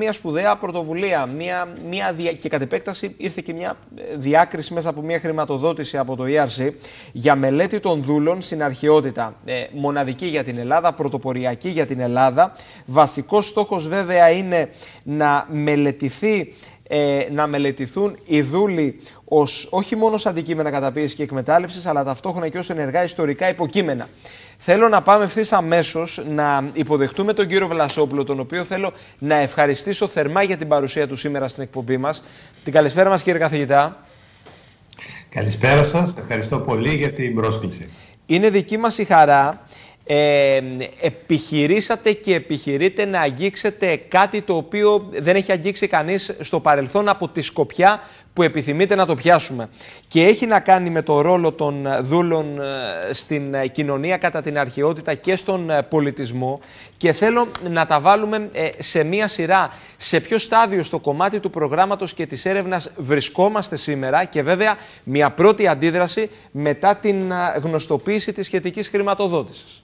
μια σπουδαία πρωτοβουλία. Μια, μια δια... Και κατ' επέκταση ήρθε και μια ε, διάκριση μέσα από μια χρηματοδότηση από το ERC για μελέτη των δούλων στην αρχαιότητα. Ε, μοναδική για την Ελλάδα, πρωτοποριακή για την Ελλάδα. Βασικός στόχος βέβαια είναι να μελετηθεί ε, να μελετηθούν οι δούλοι ως, όχι μόνο ως αντικείμενα καταπίεσης και εκμετάλλευσης, αλλά ταυτόχρονα και ως ενεργά ιστορικά υποκείμενα. Θέλω να πάμε ευθύς αμέσως να υποδεχτούμε τον κύριο Βλασόπουλο, τον οποίο θέλω να ευχαριστήσω θερμά για την παρουσία του σήμερα στην εκπομπή μας. Την καλησπέρα μας, κύριε καθηγητά. Καλησπέρα σας. Ευχαριστώ πολύ για την πρόσκληση. Είναι δική μας η χαρά ε, επιχειρήσατε και επιχειρείτε να αγγίξετε κάτι το οποίο δεν έχει αγγίξει κανείς στο παρελθόν από τη σκοπιά που επιθυμείτε να το πιάσουμε. Και έχει να κάνει με το ρόλο των δούλων ε, στην κοινωνία κατά την αρχαιότητα και στον ε, πολιτισμό και θέλω να τα βάλουμε ε, σε μία σειρά σε ποιο στάδιο στο κομμάτι του προγράμματος και της έρευνας βρισκόμαστε σήμερα και βέβαια μια πρώτη αντίδραση μετά την γνωστοποίηση της σχετικής χρηματοδότησης.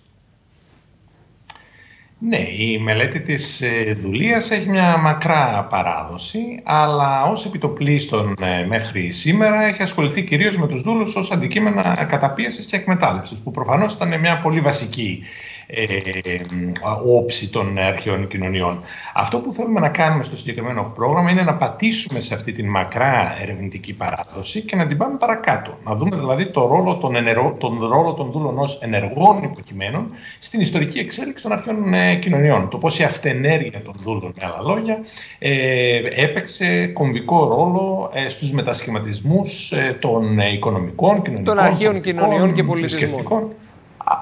Ναι, η μελέτη της ε, δουλείας έχει μια μακρά παράδοση, αλλά ως επιτοπλίστων ε, μέχρι σήμερα έχει ασχοληθεί κυρίως με τους δούλους ως αντικείμενα καταπίεσης και εκμετάλλευσης, που προφανώς ήταν μια πολύ βασική ε, όψη των αρχαίων κοινωνιών. Αυτό που θέλουμε να κάνουμε στο συγκεκριμένο πρόγραμμα είναι να πατήσουμε σε αυτή την μακρά ερευνητική παράδοση και να την πάμε παρακάτω. Να δούμε δηλαδή το ρόλο των, ενεργό, τον ρόλο των δούλων ως ενεργών υποκειμένων στην ιστορική εξέλιξη των αρχαίων ε, κοινωνιών. Το πώς η αυτενέργεια των δούλων, με άλλα λόγια, ε, έπαιξε κομβικό ρόλο ε, στους μετασχηματισμούς ε, των οικονομικών, κοινωνικών, των αρχαίων κοινωνιών και πολιτισμών.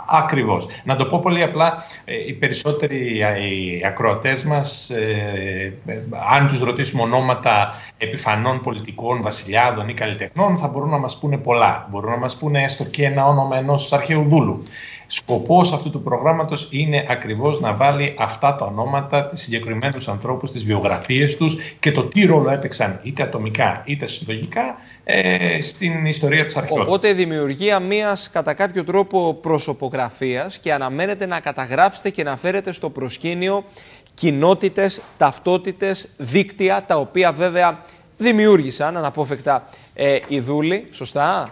Ακριβώς. Να το πω πολύ απλά, ε, οι περισσότεροι οι ακροατές μας, ε, ε, αν τους ρωτήσουμε ονόματα επιφανών πολιτικών, βασιλιάδων ή καλλιτεχνών, θα μπορούν να μας πούνε πολλά. Μπορούν να μας πούνε έστω και ένα όνομα ενός αρχαίου δούλου. Σκοπός αυτού του προγράμματος είναι ακριβώς να βάλει αυτά τα ονόματα, τις συγκεκριμένους ανθρώπους, τις βιογραφίες τους και το τι ρόλο έπαιξαν είτε ατομικά είτε συλλογικά ε, στην ιστορία της αρχαιότητας. Οπότε η δημιουργία μιας κατά κάποιο τρόπο προσωπογραφίας και αναμένεται να καταγράψετε και να φέρετε στο προσκήνιο κοινότητες, ταυτότητες, δίκτυα, τα οποία βέβαια δημιούργησαν αναπόφευκτα ε, οι δούλοι, σωστά;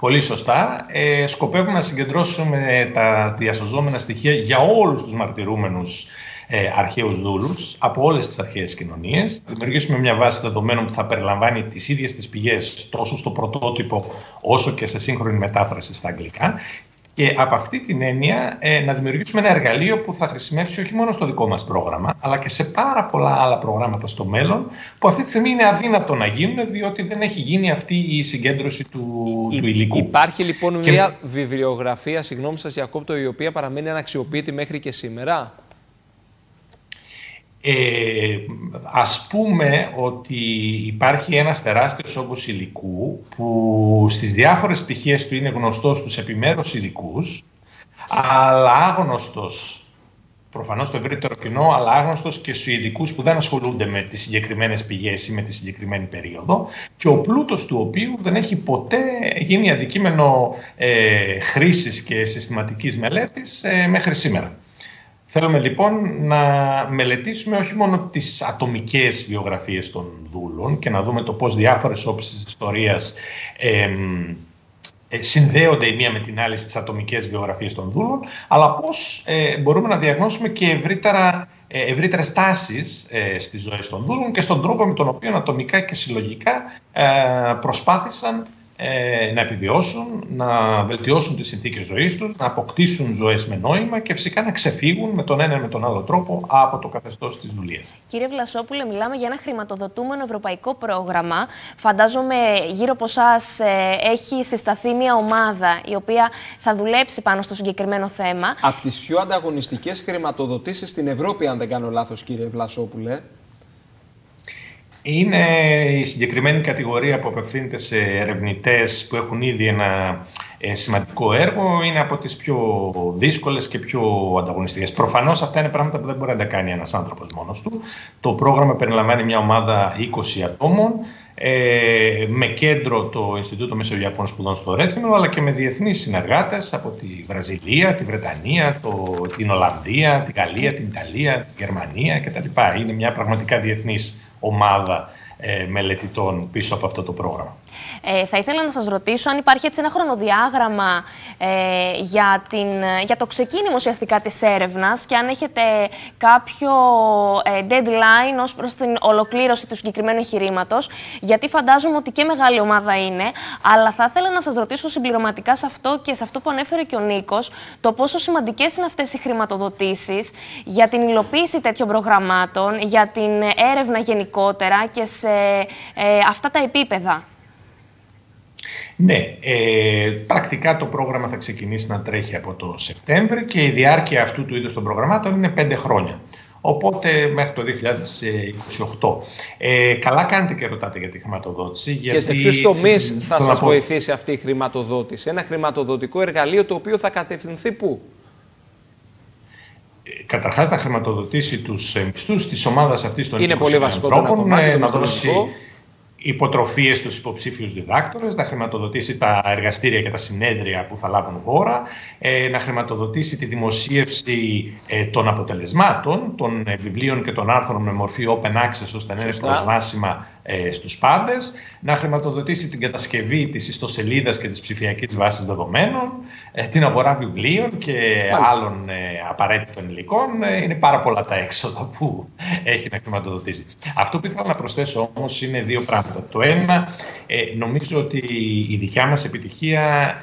Πολύ σωστά. Ε, σκοπεύουμε να συγκεντρώσουμε τα διασωζόμενα στοιχεία για όλους τους μαρτυρούμενους ε, αρχαίους δούλους από όλες τις αρχαίες κοινωνίες. Θα δημιουργήσουμε μια βάση δεδομένων που θα περιλαμβάνει τις ίδιες τις πηγές τόσο στο πρωτότυπο όσο και σε σύγχρονη μετάφραση στα αγγλικά και από αυτή την έννοια ε, να δημιουργήσουμε ένα εργαλείο που θα χρησιμεύσει όχι μόνο στο δικό μας πρόγραμμα, αλλά και σε πάρα πολλά άλλα προγράμματα στο μέλλον, που αυτή τη στιγμή είναι αδύνατο να γίνουν, διότι δεν έχει γίνει αυτή η συγκέντρωση του, του υλικού. Υπάρχει λοιπόν μια βιβλιογραφία, συγγνώμη σας Ιακώπτο, η οποία παραμένει αναξιοποιητή μέχρι και σήμερα; Ε, ας πούμε ότι υπάρχει ένας τεράστιος όγκος υλικού που στις διάφορες πτυχές του είναι γνωστός στους επιμέρους ειδικού, αλλά άγνωστος προφανώς στο ευρύτερο κοινό, αλλά άγνωστος και στους ειδικού που δεν ασχολούνται με τις συγκεκριμένες πηγές ή με τη συγκεκριμένη περίοδο και ο πλούτος του οποίου δεν έχει ποτέ γίνει αντικείμενο ε, χρήσης και συστηματικής μελέτης ε, μέχρι σήμερα. Θέλουμε λοιπόν να μελετήσουμε όχι μόνο τις ατομικές βιογραφίες των δούλων και να δούμε το πώς διάφορες όψεις της ιστορίας ε, συνδέονται η μία με την άλλη στις ατομικές βιογραφίες των δούλων, αλλά πώς ε, μπορούμε να διαγνώσουμε και ευρύτερα, ε, ευρύτερες τάσεις ε, στις ζωές των δούλων και στον τρόπο με τον οποίο ατομικά και συλλογικά ε, προσπάθησαν ε, να επιβιώσουν, να βελτιώσουν τις συνθήκες ζωής τους, να αποκτήσουν ζωές με νόημα και φυσικά να ξεφύγουν με τον ένα ή με τον άλλο τρόπο από το καθεστώς της δουλείας. Κύριε Βλασόπουλε, μιλάμε για ένα χρηματοδοτούμενο ευρωπαϊκό πρόγραμμα. Φαντάζομαι γύρω από εσάς ε, έχει συσταθεί μια ομάδα η οποία θα δουλέψει πάνω στο συγκεκριμένο θέμα. Από τις πιο ανταγωνιστικές χρηματοδοτήσεις στην Ευρώπη, αν δεν κάνω λάθος κύριε Βλασόπουλε. Είναι η συγκεκριμένη κατηγορία που απευθύνεται σε ερευνητές που έχουν ήδη ένα ε, σημαντικό έργο. Είναι από τις πιο δύσκολες και πιο ανταγωνιστικές. Προφανώς αυτά είναι πράγματα που δεν μπορεί να τα κάνει ένας άνθρωπος μόνος του. Το πρόγραμμα περιλαμβάνει μια ομάδα 20 ατόμων ε, με κέντρο το Ινστιτούτο Μεσογειακών Σπουδών στο Ρέθινο, αλλά και με διεθνείς συνεργάτες από τη Βραζιλία, τη Βρετανία, το, την Ολλανδία, την Γαλλία, την Ιταλία, την Γερμανία κτλ. Είναι μια πραγματικά διεθνής ομάδα ε, μελετητών πίσω από αυτό το πρόγραμμα. Ε, θα ήθελα να σας ρωτήσω αν υπάρχει έτσι ένα χρονοδιάγραμμα ε, για, την, για το ξεκίνημα ουσιαστικά της έρευνας και αν έχετε κάποιο ε, deadline ως προς την ολοκλήρωση του συγκεκριμένου εγχειρήματος, γιατί φαντάζομαι ότι και μεγάλη ομάδα είναι, αλλά θα ήθελα να σας ρωτήσω συμπληρωματικά σε αυτό και σε αυτό που ανέφερε και ο Νίκος, το πόσο σημαντικές είναι αυτές οι χρηματοδοτήσεις για την υλοποίηση τέτοιων προγραμμάτων, για την έρευνα γενικότερα και σε ε, αυτά τα επίπεδα. Ναι, ε, πρακτικά το πρόγραμμα θα ξεκινήσει να τρέχει από το Σεπτέμβριο και η διάρκεια αυτού του είδους των προγραμμάτων είναι πέντε χρόνια. Οπότε μέχρι το 2028. Ε, καλά κάνετε και ρωτάτε για τη χρηματοδότηση. Γιατί και σε ποιους τομείς θα σας βοηθήσει αυτή η χρηματοδότηση, Ένα χρηματοδοτικό εργαλείο το οποίο θα κατευθυνθεί πού; Ε, καταρχάς θα χρηματοδοτήσει τους μισθούς της ομάδας αυτής των Είναι πολύ βασικό το κομμάτι, να δώσει υποτροφίες στους υποψήφιους διδάκτορες, να χρηματοδοτήσει τα εργαστήρια και τα συνέδρια που θα λάβουν χώρα, ε, να χρηματοδοτήσει τη δημοσίευση ε, των αποτελεσμάτων, των ε, βιβλίων και των άρθρων με μορφή open access ώστε να είναι προσβάσιμα ε, στους πάντες, να χρηματοδοτήσει την κατασκευή της ιστοσελίδας και της ψηφιακής βάσης δεδομένων, ε, την αγορά βιβλίων και άλλων ε, απαραίτητων υλικών. Ε, είναι πάρα πολλά τα έξοδα που έχει να χρηματοδοτήσει. Αυτό που ήθελα να προσθέσω όμως είναι δύο πράγματα. Το ένα, νομίζω ότι η δικιά μας επιτυχία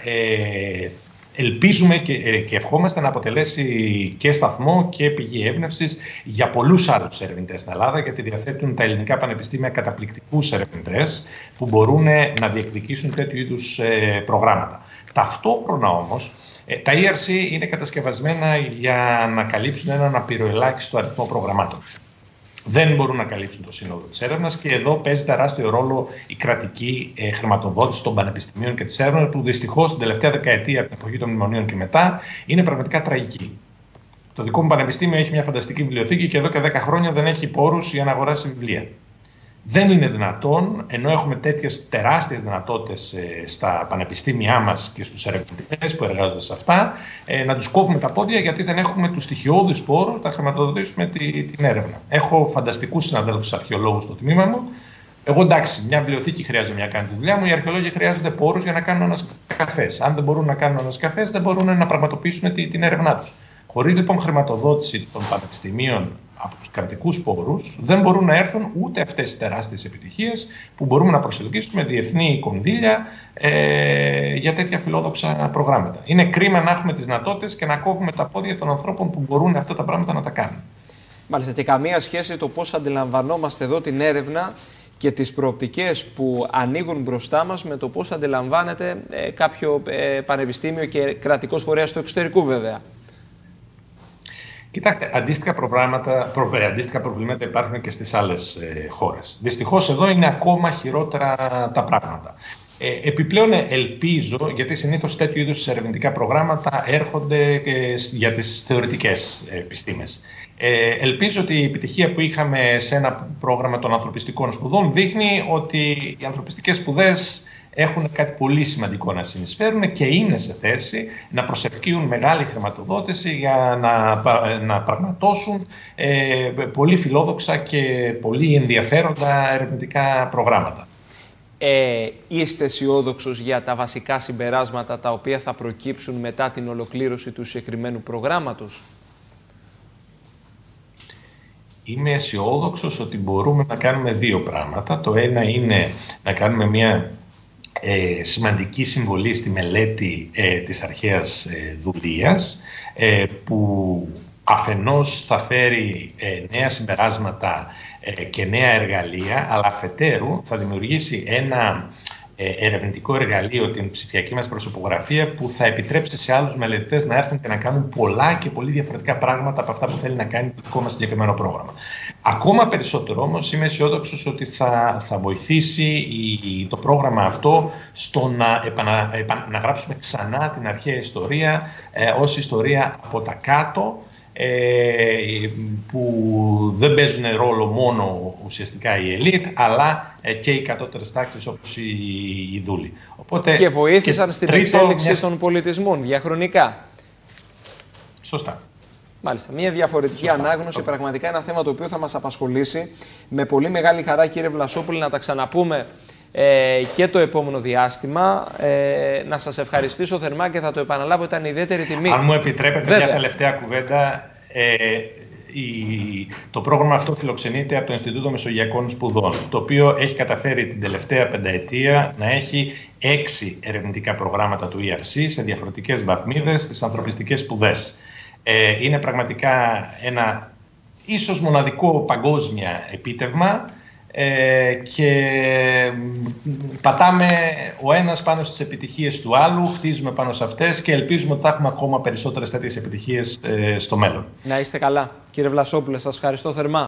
ελπίζουμε και, ε, και ευχόμαστε να αποτελέσει και σταθμό και πηγή έμπνευσης για πολλούς άλλους ερευνητές στην Ελλάδα, γιατί διαθέτουν τα ελληνικά πανεπιστήμια καταπληκτικούς ερευνητές που μπορούν να διεκδικήσουν τέτοιου είδους ε, προγράμματα. Ταυτόχρονα όμως, ε, τα ERC είναι κατασκευασμένα για να καλύψουν έναν απειροελάχιστο αριθμό προγραμμάτων δεν μπορούν να καλύψουν το σύνολο της έρευνας και εδώ παίζει τεράστιο ρόλο η κρατική ε, χρηματοδότηση των πανεπιστημίων και της έρευνας, που δυστυχώς την τελευταία δεκαετία, από την εποχή των μνημονίων και μετά, είναι πραγματικά τραγική. Το δικό μου πανεπιστήμιο έχει μια φανταστική βιβλιοθήκη και εδώ και 10 χρόνια δεν έχει πόρους για να αγοράσει βιβλία. Δεν είναι δυνατόν, ενώ έχουμε τέτοιες τεράστιες δυνατότητες ε, στα πανεπιστήμια μας και στους ερευνητές που εργάζονται σε αυτά, ε, να τους κόβουμε τα πόδια γιατί δεν έχουμε τους στοιχειώδεις πόρους να χρηματοδοτήσουμε την έρευνα. Έχω φανταστικούς συναδέλφους αρχαιολόγους στο τμήμα μου. Εγώ εντάξει, μια βιβλιοθήκη χρειάζεται μια κάνει τη δουλειά μου. Οι αρχαιολόγοι χρειάζονται πόρους για να κάνουν ανασκαφέ. Αν δεν μπορούν να κάνουν ανασκαφέ, δεν μπορούν να πραγματοποιήσουν την έρευνά τους. Χωρίς λοιπόν χρηματοδότηση των πανεπιστημίων από τους κρατικούς πόρους δεν μπορούν να έρθουν ούτε αυτές οι τεράστιες επιτυχίες που μπορούμε να προσελκύσουμε διεθνή κονδύλια ε, για τέτοια φιλόδοξα προγράμματα. Είναι κρίμα να έχουμε τις δυνατότητες και να κόβουμε τα πόδια των ανθρώπων που μπορούν αυτά τα πράγματα να τα κάνουν. Μάλιστα και καμία σχέση το πώς αντιλαμβανόμαστε εδώ την έρευνα και τις προοπτικές που ανοίγουν μπροστά μας με το πώς αντιλαμβάνεται ε, κάποιο ε, πανεπιστήμιο και κρατικός φορέας του εξωτερικού βέβαια. Κοιτάξτε, αντίστοιχα, προγράμματα, προ, ε, αντίστοιχα προβλήματα υπάρχουν και στις άλλες ε, χώρες. Δυστυχώς εδώ είναι ακόμα χειρότερα τα πράγματα. Ε, επιπλέον ελπίζω, γιατί συνήθως τέτοιου είδους ερευνητικά προγράμματα έρχονται ε, για τις θεωρητικές επιστήμες. Ε, ελπίζω ότι η επιτυχία που είχαμε σε ένα πρόγραμμα των ανθρωπιστικών σπουδών δείχνει ότι οι ανθρωπιστικές σπουδές έχουν κάτι πολύ σημαντικό να συνεισφέρουν και είναι σε θέση να προσελκύουν μεγάλη χρηματοδότηση για να, να πραγματώσουν ε, πολύ φιλόδοξα και πολύ ενδιαφέροντα ερευνητικά προγράμματα. Ε, είστε αισιόδοξος για τα βασικά συμπεράσματα τα οποία θα προκύψουν μετά την ολοκλήρωση του συγκεκριμένου προγράμματος; Είμαι αισιόδοξος ότι μπορούμε να κάνουμε δύο πράγματα. Το ένα είναι να κάνουμε μια ε, σημαντική συμβολή στη μελέτη ε, της αρχαίας ε, δουλείας ε, που αφενός θα φέρει ε, νέα συμπεράσματα και νέα εργαλεία αλλά αφετέρου θα δημιουργήσει ένα ε, ερευνητικό εργαλείο, την ψηφιακή μας προσωπογραφία, που θα επιτρέψει σε άλλους μελετητές να έρθουν και να κάνουν πολλά και πολύ διαφορετικά πράγματα από αυτά που θέλει να κάνει το δικό μας συγκεκριμένο πρόγραμμα. Ακόμα περισσότερο όμως είμαι αισιόδοξο ότι θα, θα βοηθήσει η, το πρόγραμμα αυτό στο να, επανα, να γράψουμε ξανά την αρχαία ιστορία ε, ως ιστορία από τα κάτω ε, που δεν παίζουν ρόλο μόνο ουσιαστικά η ελίτ, αλλά ε, και οι κατώτερες τάξεις όπως οι, οι δούλοι. Οπότε, και βοήθησαν στην εξέλιξη των πολιτισμών διαχρονικά. Σωστά. Μάλιστα. Μια διαφορετική ανάγνωση, πραγματικά ένα θέμα το οποίο θα μας απασχολήσει. Με πολύ μεγάλη χαρά κύριε Βλασόπουλη να τα ξαναπούμε ε, και το επόμενο διάστημα. Ε, να σας ευχαριστήσω θερμά και θα το επαναλάβω, ήταν ιδιαίτερη τιμή. Αν μου επιτρέπετε μια τελευταία κουβέντα, ε, η, το πρόγραμμα αυτό φιλοξενείται από το Ινστιτούτο Μεσογειακών Σπουδών, το οποίο έχει καταφέρει την τελευταία πενταετία να έχει έξι ερευνητικά προγράμματα του ERC σε διαφορετικές βαθμίδες στις ανθρωπιστικές σπουδές. Ε, είναι πραγματικά ένα ίσως μοναδικό παγκόσμια επίτευγμα ε, και πατάμε ο ένας πάνω στις επιτυχίες του άλλου, χτίζουμε πάνω σε αυτές και ελπίζουμε ότι θα έχουμε ακόμα περισσότερες τέτοιες επιτυχίες ε, στο μέλλον. Να είστε καλά. Κύριε Βλασόπουλε, σας ευχαριστώ θερμά.